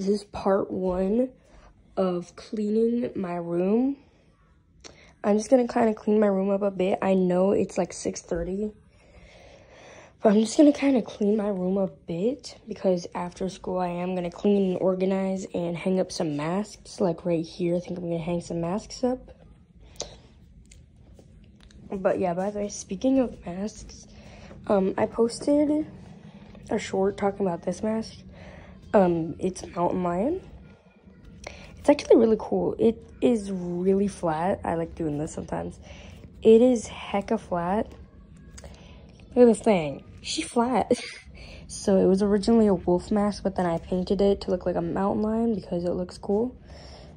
This is part one of cleaning my room. I'm just gonna kind of clean my room up a bit. I know it's like 6.30, but I'm just gonna kind of clean my room a bit because after school I am gonna clean and organize and hang up some masks. Like right here, I think I'm gonna hang some masks up. But yeah, by the way, speaking of masks, um, I posted a short talking about this mask. Um, it's Mountain Lion. It's actually really cool. It is really flat. I like doing this sometimes. It is hecka flat. Look at this thing. She flat. so it was originally a wolf mask, but then I painted it to look like a mountain lion because it looks cool.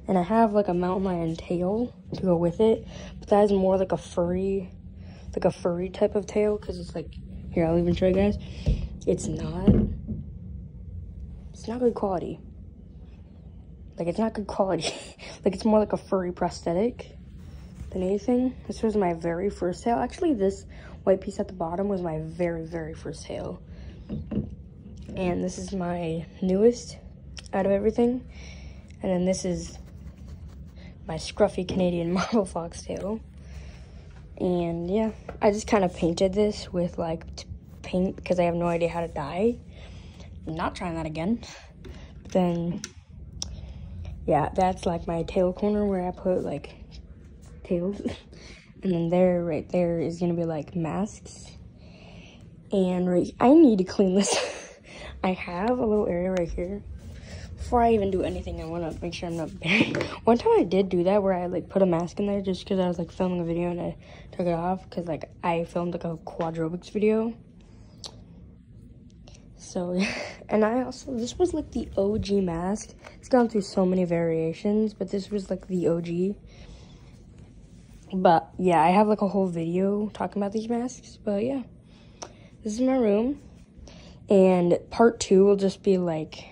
And I have like a mountain lion tail to go with it. But that is more like a furry, like a furry type of tail because it's like, here, I'll even show you guys. It's not, it's not good quality. Like, it's not good quality. like, it's more like a furry prosthetic than anything. This was my very first tail. Actually, this white piece at the bottom was my very, very first tail. And this is my newest out of everything. And then this is my scruffy Canadian marble foxtail. And yeah, I just kind of painted this with like paint because I have no idea how to dye. Not trying that again. But then, yeah, that's like my tail corner where I put like tails. and then there, right there is gonna be like masks. And right, I need to clean this. I have a little area right here before I even do anything, I want to make sure I'm not buried. One time I did do that where I like put a mask in there just because I was like filming a video and I took it off because like I filmed like a quadrobics video. So, and I also, this was like the OG mask. It's gone through so many variations, but this was like the OG. But yeah, I have like a whole video talking about these masks, but yeah. This is my room. And part two will just be like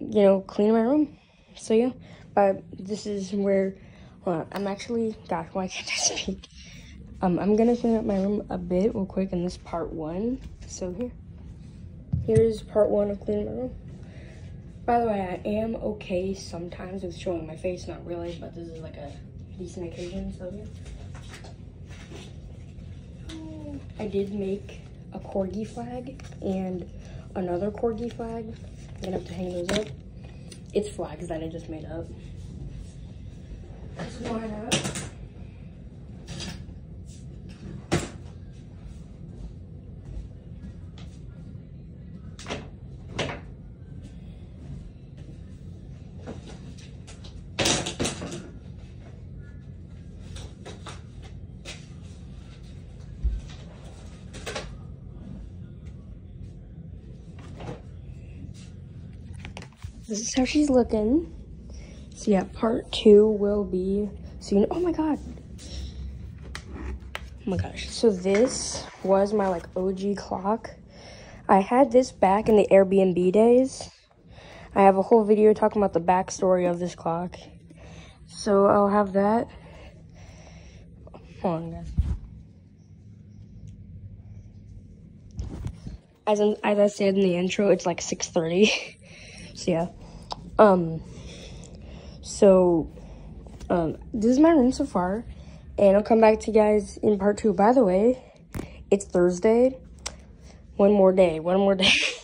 you know, clean my room. So yeah, but this is where well, I'm actually, gosh, why can't I speak? Um, I'm gonna clean up my room a bit real quick in this part one. So here, here's part one of cleaning my room. By the way, I am okay sometimes with showing my face, not really, but this is like a decent occasion, so yeah. I did make a corgi flag and another corgi flag I'm gonna have to hang those up. It's flags that I just made up. Just line up. This is how she's looking. So yeah, part two will be soon. Oh my god. Oh my gosh. So this was my like OG clock. I had this back in the Airbnb days. I have a whole video talking about the backstory of this clock. So I'll have that. Hold on, guys. As, in, as I said in the intro, it's like 6.30. so yeah. Um, so, um, this is my room so far, and I'll come back to you guys in part two. By the way, it's Thursday. One more day, one more day.